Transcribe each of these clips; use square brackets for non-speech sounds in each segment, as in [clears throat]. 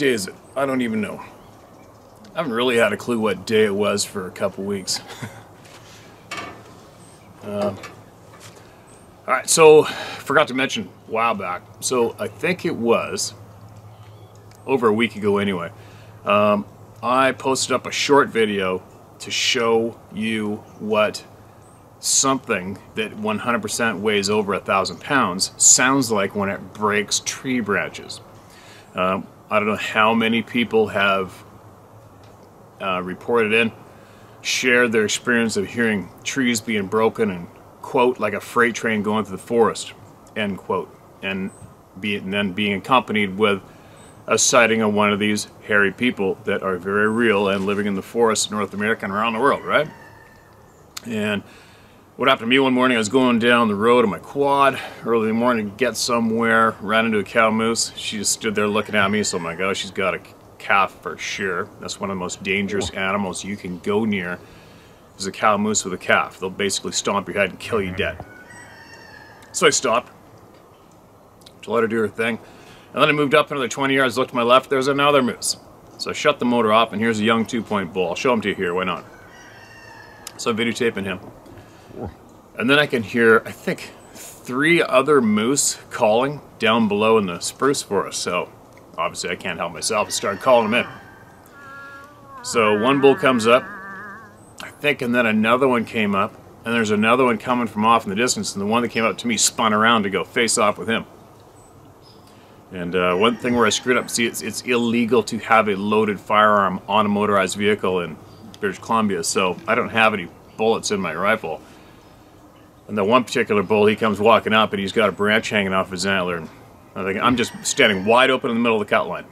Day is it? I don't even know. I haven't really had a clue what day it was for a couple weeks. [laughs] uh, Alright, so forgot to mention a while back. So I think it was over a week ago anyway. Um, I posted up a short video to show you what something that 100% weighs over a thousand pounds sounds like when it breaks tree branches. Um, I don't know how many people have uh, reported in, shared their experience of hearing trees being broken and quote like a freight train going through the forest end quote and, be, and then being accompanied with a sighting of one of these hairy people that are very real and living in the forests in North America and around the world, right? And what happened to me one morning, I was going down the road on my quad early in the morning to get somewhere, ran into a cow moose. She just stood there looking at me, so I'm like, oh, she's got a calf for sure. That's one of the most dangerous animals you can go near is a cow moose with a calf. They'll basically stomp your head and kill you dead. So I stopped to let her do her thing. And then I moved up another 20 yards, looked to my left, there's another moose. So I shut the motor off, and here's a young two-point bull. I'll show him to you here, why not? So I'm videotaping him. And then I can hear, I think, three other moose calling down below in the spruce forest. So obviously I can't help myself and start calling them in. So one bull comes up, I think, and then another one came up, and there's another one coming from off in the distance, and the one that came up to me spun around to go face off with him. And uh, one thing where I screwed up, see, it's, it's illegal to have a loaded firearm on a motorized vehicle in British Columbia, so I don't have any bullets in my rifle. And the one particular bull, he comes walking up and he's got a branch hanging off his antler. I think I'm just standing wide open in the middle of the cut line,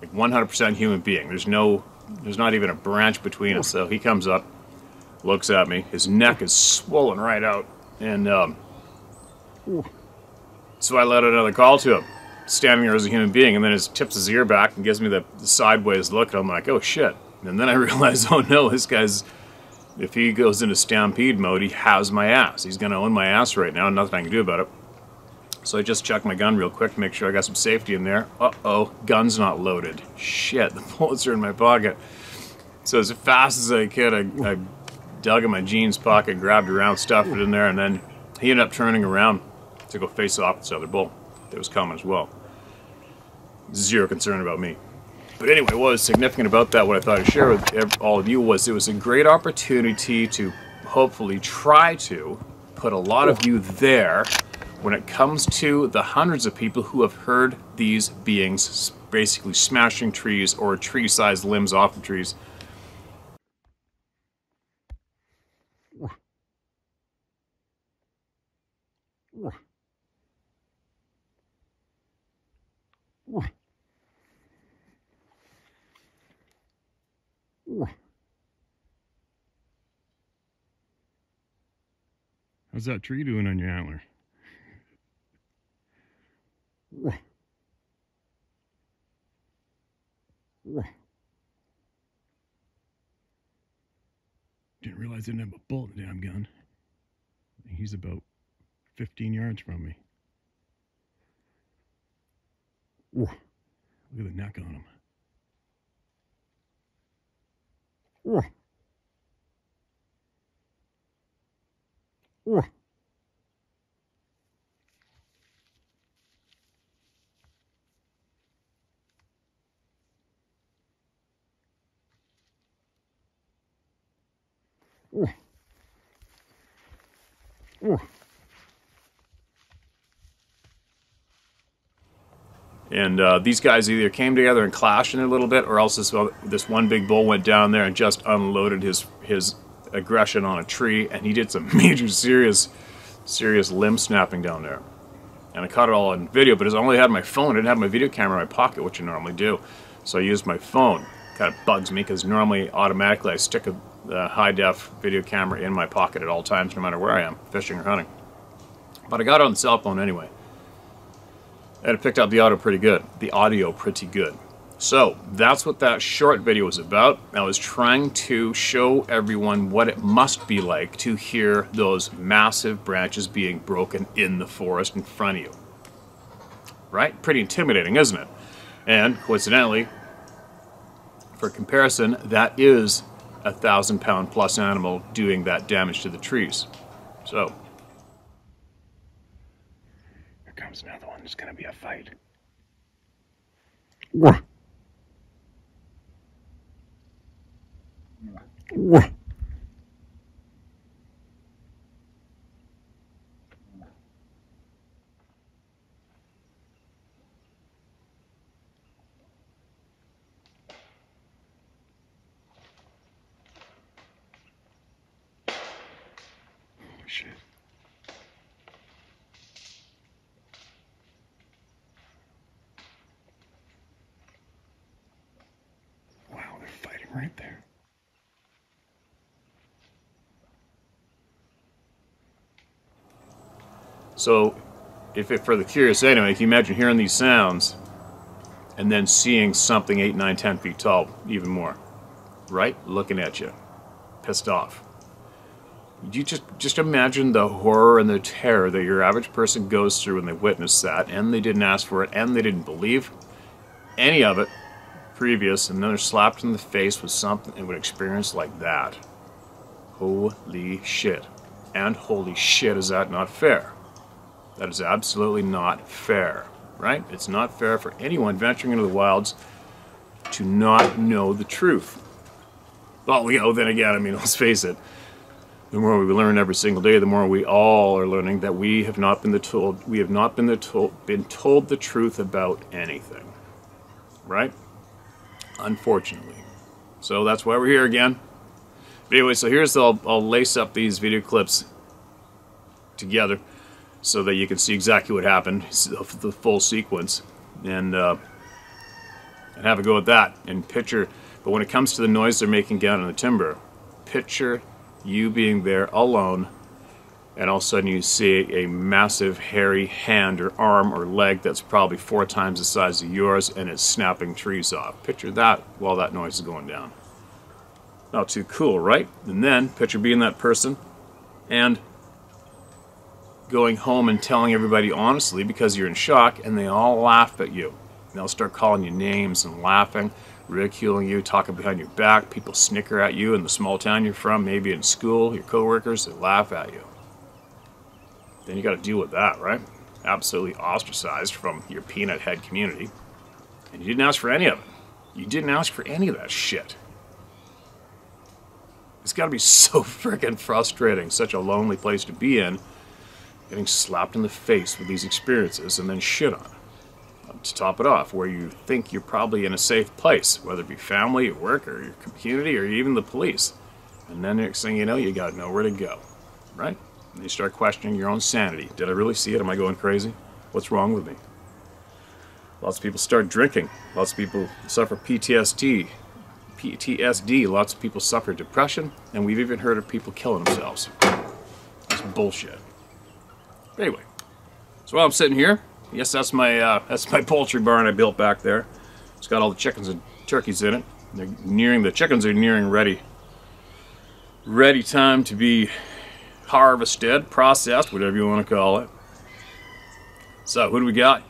like 100% human being. There's no, there's not even a branch between us. So he comes up, looks at me. His neck is swollen right out, and um, so I let another call to him, standing there as a human being, and then he tips his ear back and gives me the sideways look, and I'm like, oh shit. And then I [laughs] realize, oh no, this guy's if he goes into stampede mode, he has my ass. He's going to own my ass right now, nothing I can do about it. So I just checked my gun real quick to make sure I got some safety in there. Uh-oh, gun's not loaded. Shit, the [laughs] bullets are in my pocket. So as fast as I could, I, I dug in my jeans pocket, grabbed around, stuffed it in there, and then he ended up turning around to go face off this other bull that was coming as well. Zero concern about me. But anyway, what was significant about that, what I thought I'd share with all of you was it was a great opportunity to hopefully try to put a lot of you there when it comes to the hundreds of people who have heard these beings basically smashing trees or tree-sized limbs off of trees. How's that tree doing on your antler? Didn't realize I didn't have a bullet in the damn gun. He's about 15 yards from me. Look at the neck on him. And uh, these guys either came together and clashed in a little bit, or else this, uh, this one big bull went down there and just unloaded his his aggression on a tree, and he did some [laughs] major, serious, serious limb snapping down there. And I caught it all on video, but I only had my phone. I didn't have my video camera in my pocket, which I normally do. So I used my phone. Kind of bugs me because normally, automatically, I stick a, a high def video camera in my pocket at all times, no matter where I am, fishing or hunting. But I got it on the cell phone anyway. And it picked up the audio pretty good. The audio pretty good. So that's what that short video was about. I was trying to show everyone what it must be like to hear those massive branches being broken in the forest in front of you. Right? Pretty intimidating, isn't it? And coincidentally, for comparison, that is a thousand pound plus animal doing that damage to the trees. So, Here comes another one. It's gonna be a fight. Wah. Wah. Shit. Wow, they're fighting right there. So if it, for the curious anyway, if you imagine hearing these sounds and then seeing something 8, 9, 10 feet tall, even more, right? Looking at you, pissed off. You just just imagine the horror and the terror that your average person goes through when they witness that, and they didn't ask for it, and they didn't believe any of it previous, and then they're slapped in the face with something and would experience like that. Holy shit. And holy shit, is that not fair? That is absolutely not fair, right? It's not fair for anyone venturing into the wilds to not know the truth. Well, you know, then again, I mean, [laughs] let's face it, the more we learn every single day, the more we all are learning that we have not been the told we have not been the told been told the truth about anything. Right? Unfortunately. So that's why we're here again. But anyway, so here's I'll, I'll lace up these video clips together so that you can see exactly what happened, the full sequence, and uh, and have a go at that and picture. But when it comes to the noise they're making down in the timber, picture you being there alone, and all of a sudden you see a massive hairy hand or arm or leg that's probably four times the size of yours and it's snapping trees off. Picture that while that noise is going down. Not too cool, right? And then picture being that person and going home and telling everybody honestly because you're in shock and they all laugh at you. They'll start calling you names and laughing, ridiculing you, talking behind your back. People snicker at you in the small town you're from, maybe in school, your coworkers, they laugh at you. Then you got to deal with that, right? Absolutely ostracized from your peanut head community. And you didn't ask for any of it. You didn't ask for any of that shit. It's got to be [laughs] so freaking frustrating, such a lonely place to be in, getting slapped in the face with these experiences and then shit on. To top it off, where you think you're probably in a safe place, whether it be family, or work, or your community, or even the police. And then next thing you know, you got nowhere to go, right? And you start questioning your own sanity. Did I really see it? Am I going crazy? What's wrong with me? Lots of people start drinking. Lots of people suffer PTSD. PTSD. Lots of people suffer depression, and we've even heard of people killing themselves. That's bullshit. Anyway, so while I'm sitting here, yes, that's my uh, [laughs] that's my poultry barn I built back there. It's got all the chickens and turkeys in it. They're nearing the chickens are nearing ready. Ready time to be harvested, processed, whatever you want to call it. So, who do we got?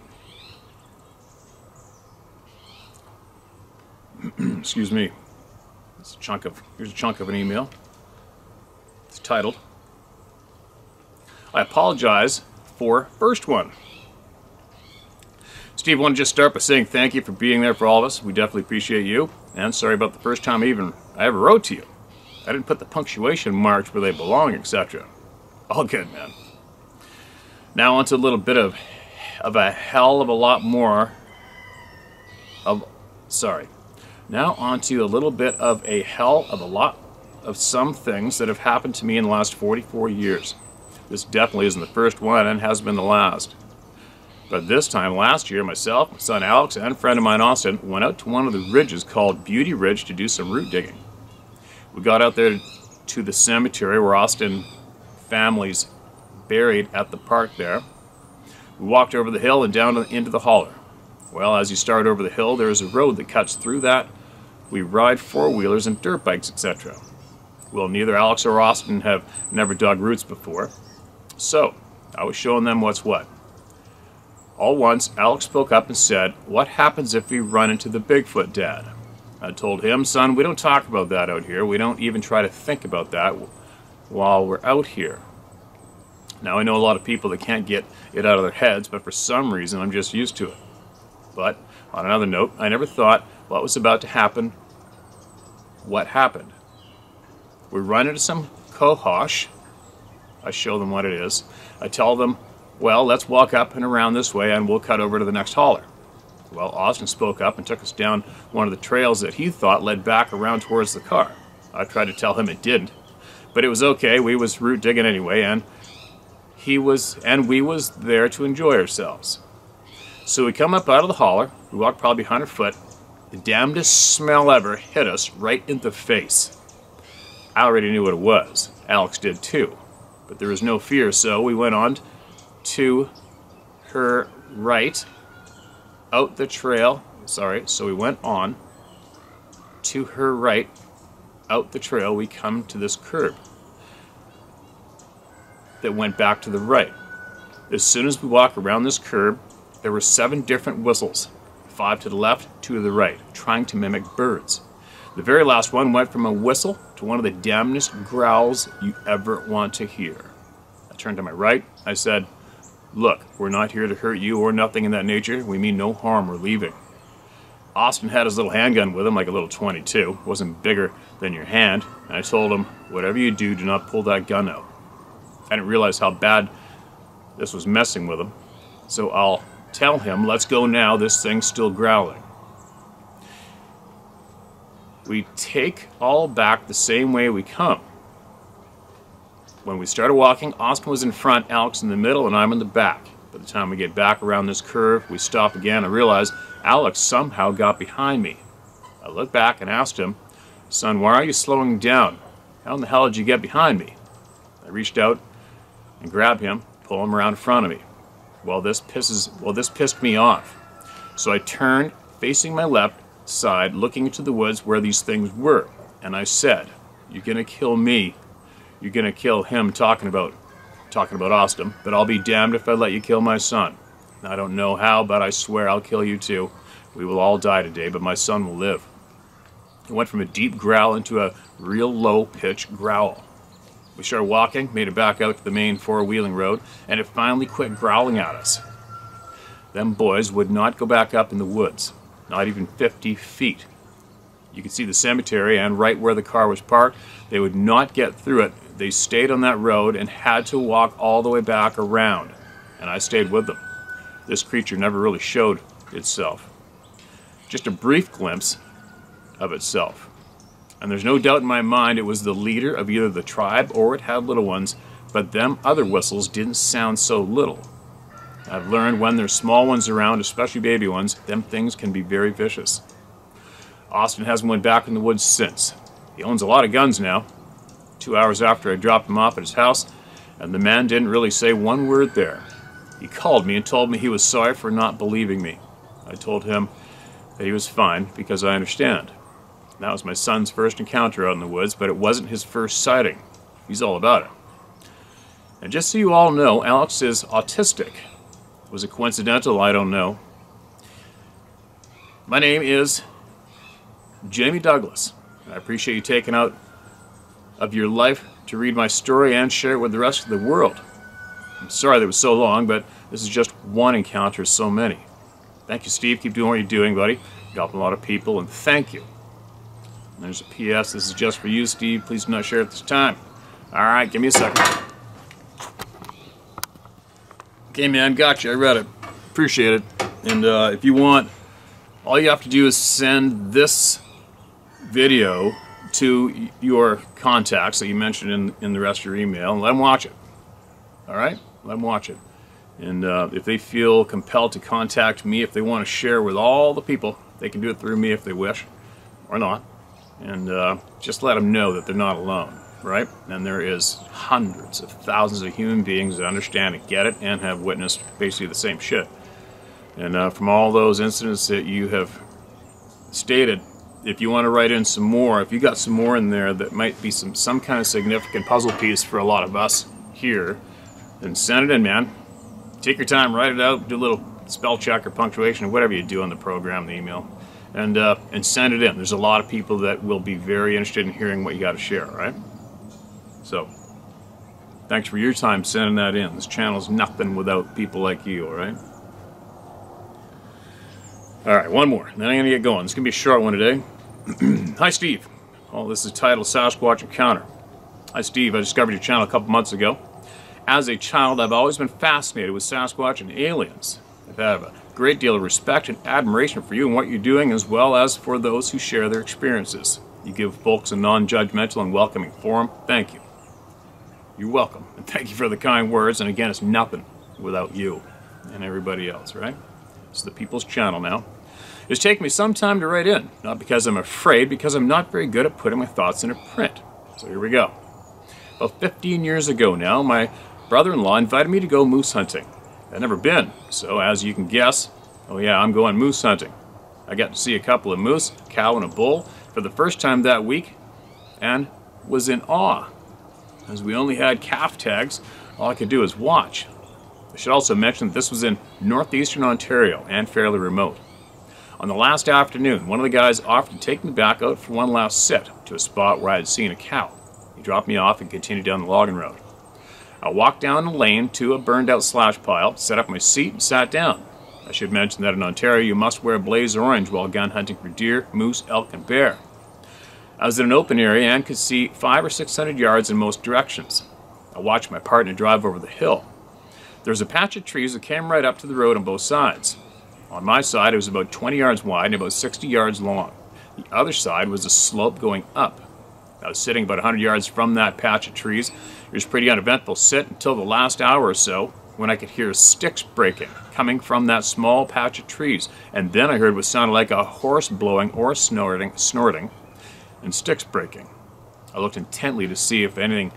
[clears throat] Excuse me. It's a chunk of here's a chunk of an email. It's titled I apologize for first one. Steve, I want to just start by saying thank you for being there for all of us. We definitely appreciate you. And sorry about the first time even I ever wrote to you. I didn't put the punctuation marks where they belong, etc. All good, man. Now onto a little bit of of a hell of a lot more of sorry. Now onto a little bit of a hell of a lot of some things that have happened to me in the last 44 years. This definitely isn't the first one and has been the last. But this time last year, myself, my son Alex, and a friend of mine Austin went out to one of the ridges called Beauty Ridge to do some root digging. We got out there to the cemetery where Austin families buried at the park there. We walked over the hill and down into the holler. Well, as you start over the hill, there is a road that cuts through that. We ride four wheelers and dirt bikes, etc. Well, neither Alex or Austin have never dug roots before. So, I was showing them what's what. All once, Alex spoke up and said, What happens if we run into the Bigfoot, Dad? I told him, Son, we don't talk about that out here. We don't even try to think about that while we're out here. Now, I know a lot of people that can't get it out of their heads, but for some reason, I'm just used to it. But on another note, I never thought what was about to happen, what happened. We run into some cohosh. I show them what it is. I tell them, well, let's walk up and around this way and we'll cut over to the next holler. Well, Austin spoke up and took us down one of the trails that he thought led back around towards the car. I tried to tell him it didn't, but it was okay. We was root digging anyway, and he was, and we was there to enjoy ourselves. So we come up out of the holler. We walked probably 100 foot. The damnedest smell ever hit us right in the face. I already knew what it was. Alex did too. But there was no fear, so we went on to her right out the trail. Sorry, so we went on to her right out the trail. We come to this curb that went back to the right. As soon as we walk around this curb, there were seven different whistles five to the left, two to the right, trying to mimic birds. The very last one went from a whistle to one of the damnedest growls you ever want to hear. I turned to my right. I said, Look, we're not here to hurt you or nothing in that nature. We mean no harm. We're leaving. Austin had his little handgun with him, like a little 22. It wasn't bigger than your hand. And I told him, whatever you do, do not pull that gun out. I didn't realize how bad this was messing with him. So I'll tell him, let's go now. This thing's still growling. We take all back the same way we come. When we started walking, Austin was in front, Alex in the middle, and I'm in the back. By the time we get back around this curve, we stop again and realize Alex somehow got behind me. I look back and asked him, Son, why are you slowing down? How in the hell did you get behind me? I reached out and grabbed him, pull him around in front of me. Well, this pisses well this pissed me off. So I turned, facing my left side, looking into the woods where these things were, and I said, You're gonna kill me you're gonna kill him talking about talking about Austin, but I'll be damned if I let you kill my son. I don't know how, but I swear I'll kill you too. We will all die today, but my son will live. It went from a deep growl into a real low pitch growl. We started walking, made it back out to the main four wheeling road, and it finally quit growling at us. Them boys would not go back up in the woods, not even 50 feet. You could see the cemetery, and right where the car was parked, they would not get through it they stayed on that road and had to walk all the way back around, and I stayed with them. This creature never really showed itself. Just a brief glimpse of itself. And there's no doubt in my mind it was the leader of either the tribe or it had little ones, but them other whistles didn't sound so little. I've learned when there's small ones around, especially baby ones, them things can be very vicious. Austin hasn't went back in the woods since. He owns a lot of guns now, two hours after I dropped him off at his house, and the man didn't really say one word there. He called me and told me he was sorry for not believing me. I told him that he was fine because I understand. That was my son's first encounter out in the woods, but it wasn't his first sighting. He's all about it. And just so you all know, Alex is autistic. Was it coincidental? I don't know. My name is Jamie Douglas. I appreciate you taking out of your life to read my story and share it with the rest of the world. I'm sorry that it was so long, but this is just one encounter so many. Thank you, Steve. Keep doing what you're doing, buddy. You're helping a lot of people, and thank you. And there's a P.S. This is just for you, Steve. Please do not share at this time. All right, give me a second. Okay, man, gotcha. I read it. Appreciate it. And uh, if you want, all you have to do is send this video to your contacts that you mentioned in, in the rest of your email and let them watch it. All right? Let them watch it. And uh, if they feel compelled to contact me, if they want to share with all the people, they can do it through me if they wish or not. And uh, just let them know that they're not alone, right? And there is hundreds of thousands of human beings that understand and get it and have witnessed basically the same shit. And uh, from all those incidents that you have stated, if you want to write in some more, if you got some more in there that might be some some kind of significant puzzle piece for a lot of us here, then send it in, man. Take your time, write it out, do a little spell check or punctuation or whatever you do on the program, the email, and uh, and send it in. There's a lot of people that will be very interested in hearing what you got to share, right? So, thanks for your time sending that in. This channel's nothing without people like you, all right? All right, one more, then I'm gonna get going. It's gonna be a short one today. [clears throat] Hi, Steve. Oh, this is titled Sasquatch Encounter. Hi, Steve. I discovered your channel a couple months ago. As a child, I've always been fascinated with Sasquatch and aliens. I've a great deal of respect and admiration for you and what you're doing, as well as for those who share their experiences. You give folks a non judgmental and welcoming forum. Thank you. You're welcome. And thank you for the kind words. And again, it's nothing without you and everybody else, right? It's the people's channel now. It's taken me some time to write in, not because I'm afraid, because I'm not very good at putting my thoughts into print. So here we go. About 15 years ago now, my brother-in-law invited me to go moose hunting. I'd never been, so as you can guess, oh yeah, I'm going moose hunting. I got to see a couple of moose, cow and a bull, for the first time that week, and was in awe. As we only had calf tags, all I could do was watch. I should also mention that this was in northeastern Ontario and fairly remote. On the last afternoon, one of the guys offered to take me back out for one last sit to a spot where I had seen a cow. He dropped me off and continued down the logging road. I walked down the lane to a burned out slash pile, set up my seat, and sat down. I should mention that in Ontario you must wear blaze orange while gun hunting for deer, moose, elk, and bear. I was in an open area and could see five or six hundred yards in most directions. I watched my partner drive over the hill. There was a patch of trees that came right up to the road on both sides. On my side, it was about 20 yards wide and about 60 yards long. The other side was a slope going up. I was sitting about 100 yards from that patch of trees. It was pretty uneventful sit until the last hour or so when I could hear sticks breaking coming from that small patch of trees. And then I heard what sounded like a horse blowing or snorting, snorting and sticks breaking. I looked intently to see if anything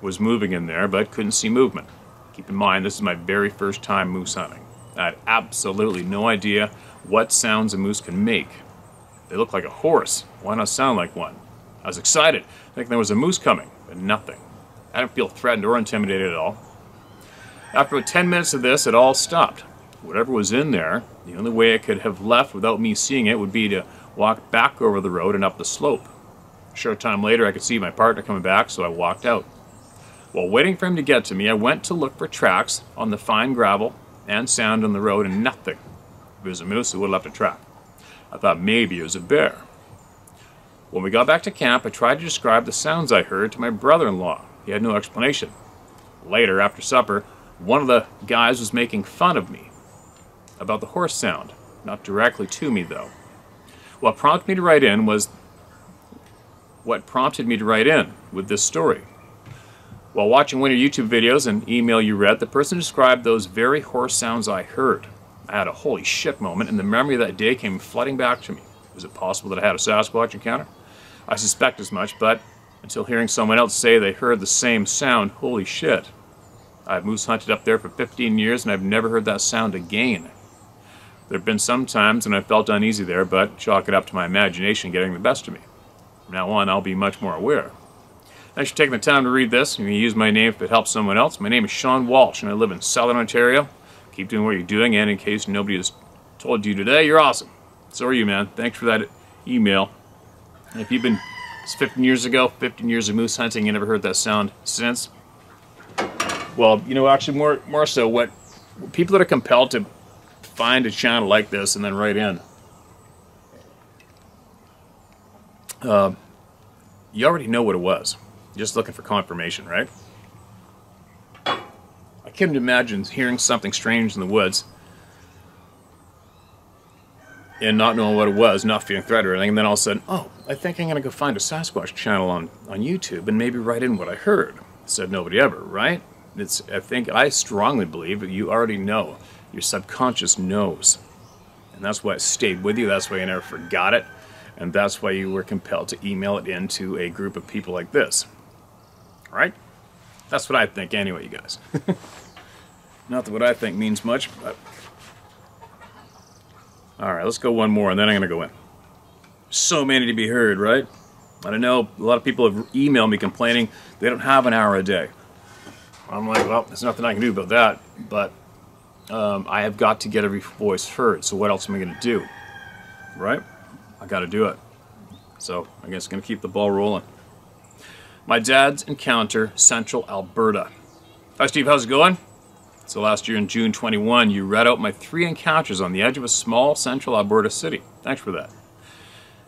was moving in there, but couldn't see movement. Keep in mind, this is my very first time moose hunting. I had absolutely no idea what sounds a moose can make. They look like a horse. Why not sound like one? I was excited, thinking there was a moose coming, but nothing. I didn't feel threatened or intimidated at all. After about 10 minutes of this, it all stopped. Whatever was in there, the only way it could have left without me seeing it would be to walk back over the road and up the slope. A short time later, I could see my partner coming back, so I walked out. While waiting for him to get to me, I went to look for tracks on the fine gravel and sand on the road and nothing. If it was a moose, it would have left a track. I thought maybe it was a bear. When we got back to camp, I tried to describe the sounds I heard to my brother-in-law. He had no explanation. Later, after supper, one of the guys was making fun of me about the horse sound. Not directly to me, though. What prompted me to write in was what prompted me to write in with this story. While watching one of your YouTube videos and email you read, the person described those very hoarse sounds I heard. I had a holy shit moment, and the memory of that day came flooding back to me. Was it possible that I had a Sasquatch encounter? I suspect as much, but until hearing someone else say they heard the same sound, holy shit. I've moose hunted up there for 15 years, and I've never heard that sound again. There have been some times when I felt uneasy there, but chalk it up to my imagination getting the best of me. From now on, I'll be much more aware. Thanks for taking the time to read this. You can use my name if it helps someone else. My name is Sean Walsh, and I live in Southern Ontario. Keep doing what you're doing, and in case nobody has told you today, you're awesome. So are you, man. Thanks for that email. If you've been, 15 years ago, 15 years of moose hunting, you never heard that sound since. Well, you know, actually, more more so, what people that are compelled to find a channel like this and then write in. Uh, you already know what it was. Just looking for confirmation, right? I couldn't imagine hearing something strange in the woods and not knowing what it was, not feeling threatened or anything, and then all of a sudden, oh, I think I'm going to go find a Sasquatch channel on, on YouTube and maybe write in what I heard. Said nobody ever, right? It's, I think, I strongly believe that you already know. Your subconscious knows. And that's why it stayed with you. That's why you never forgot it. And that's why you were compelled to email it into a group of people like this. Right? That's what I think anyway, you guys. [laughs] Not that what I think means much, but... Alright, let's go one more, and then I'm going to go in. So many to be heard, right? I don't know a lot of people have emailed me complaining they don't have an hour a day. I'm like, well, there's nothing I can do about that, but um, I have got to get every voice heard. So what else am I going to do? Right? I got to do it. So I guess going to keep the ball rolling. My dad's encounter, Central Alberta. Hi Steve, how's it going? So last year in June 21, you read out my three encounters on the edge of a small Central Alberta city. Thanks for that.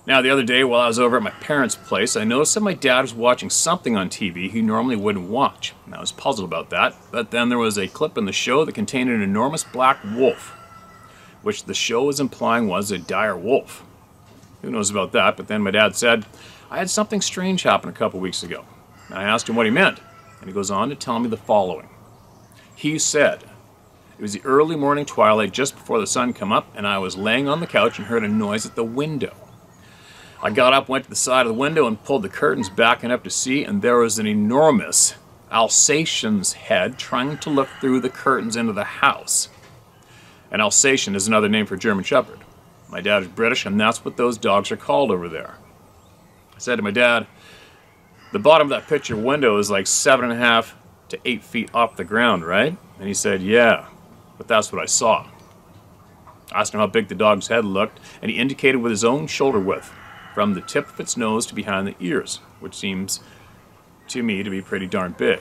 Now, the other day while I was over at my parents' place, I noticed that my dad was watching something on TV he normally wouldn't watch. I was puzzled about that, but then there was a clip in the show that contained an enormous black wolf, which the show was implying was a dire wolf. Who knows about that, but then my dad said, I had something strange happen a couple weeks ago. I asked him what he meant, and he goes on to tell me the following. He said, it was the early morning twilight just before the sun come up, and I was laying on the couch and heard a noise at the window. I got up, went to the side of the window, and pulled the curtains back enough to see, and there was an enormous Alsatian's head trying to look through the curtains into the house. An Alsatian is another name for German Shepherd. My dad is British, and that's what those dogs are called over there. I said to my dad, the bottom of that picture window is like seven and a half to eight feet off the ground, right? And he said, yeah, but that's what I saw. I asked him how big the dog's head looked, and he indicated with his own shoulder width from the tip of its nose to behind the ears, which seems to me to be pretty darn big.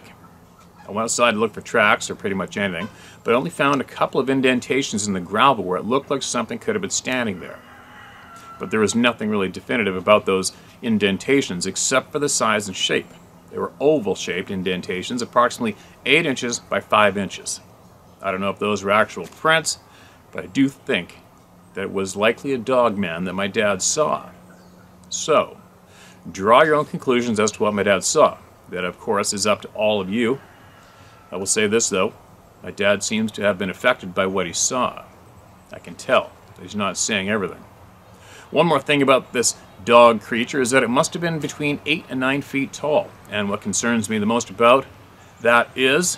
I went outside to look for tracks or pretty much anything, but only found a couple of indentations in the gravel where it looked like something could have been standing there. But there was nothing really definitive about those indentations except for the size and shape. They were oval shaped indentations, approximately 8 inches by 5 inches. I don't know if those were actual prints, but I do think that it was likely a dog man that my dad saw. So, draw your own conclusions as to what my dad saw. That, of course, is up to all of you. I will say this, though. My dad seems to have been affected by what he saw. I can tell. He's not saying everything. One more thing about this dog creature is that it must have been between 8 and 9 feet tall. And what concerns me the most about that is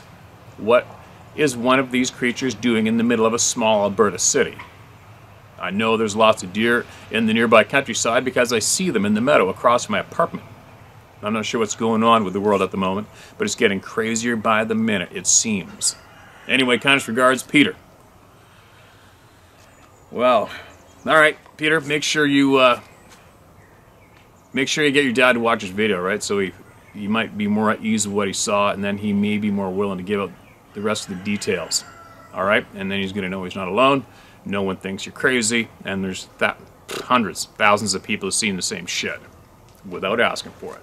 what is one of these creatures doing in the middle of a small Alberta city? I know there's lots of deer in the nearby countryside because I see them in the meadow across my apartment. I'm not sure what's going on with the world at the moment, but it's getting crazier by the minute, it seems. Anyway, kindest regards, Peter. Well, all right, Peter, make sure you uh, make sure you get your dad to watch this video, right? So he he might be more at ease with what he saw, and then he may be more willing to give up the rest of the details. All right, and then he's going to know he's not alone no one thinks you're crazy, and there's that hundreds, thousands of people who've seen the same shit without asking for it.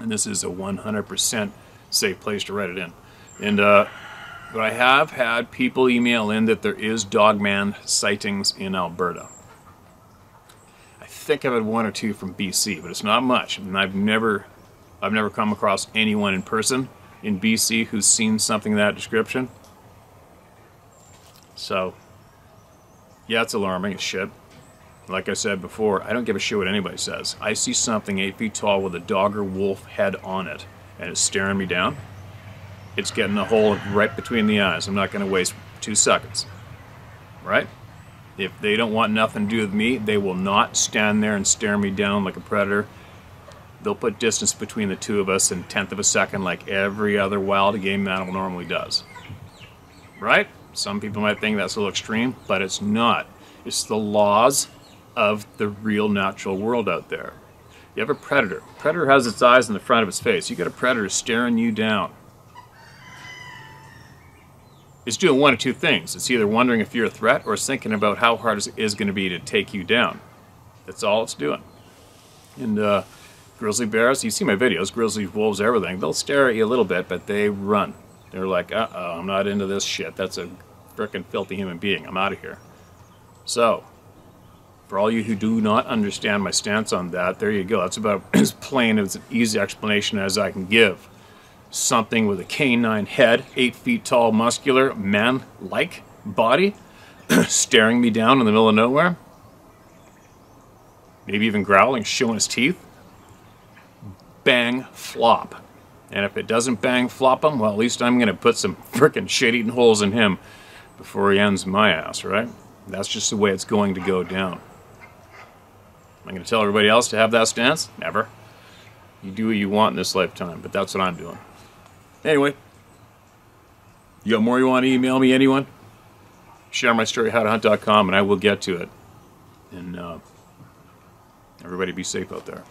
And this is a 100% safe place to write it in. And uh, but I have had people email in that there is dogman sightings in Alberta. I think I've had one or two from BC, but it's not much. And I've never, I've never come across anyone in person in BC who's seen something of that description. So yeah, it's alarming as shit. Like I said before, I don't give a shit what anybody says. I see something eight feet tall with a dog or wolf head on it, and it's staring me down. It's getting a hole right between the eyes. I'm not going to waste two seconds. Right? If they don't want nothing to do with me, they will not stand there and stare me down like a predator. They'll put distance between the two of us in tenth of a second like every other wild game animal normally does. Right? Some people might think that's a little extreme, but it's not. It's the laws of the real natural world out there. You have a predator. Predator has its eyes in the front of its face. You got a predator staring you down. It's doing one of two things. It's either wondering if you're a threat or it's thinking about how hard it is going to be to take you down. That's all it's doing. And uh, grizzly bears, you see my videos, grizzly wolves, everything, they'll stare at you a little bit, but they run. They're like, uh-oh, I'm not into this shit. That's a frickin' filthy human being. I'm out of here. So, for all you who do not understand my stance on that, there you go. That's about [clears throat] as plain as an easy explanation as I can give. Something with a canine head, eight feet tall, muscular, man-like body, [clears throat] staring me down in the middle of nowhere. Maybe even growling, showing his teeth. Bang, flop. And if it doesn't bang flop him, well, at least I'm going to put some frickin' shit-eating holes in him before he ends my ass, right? That's just the way it's going to go down. Am I going to tell everybody else to have that stance? Never. You do what you want in this lifetime, but that's what I'm doing. Anyway, you got more you want to email me, anyone? share my story how to hunt.com and I will get to it. And uh, everybody be safe out there.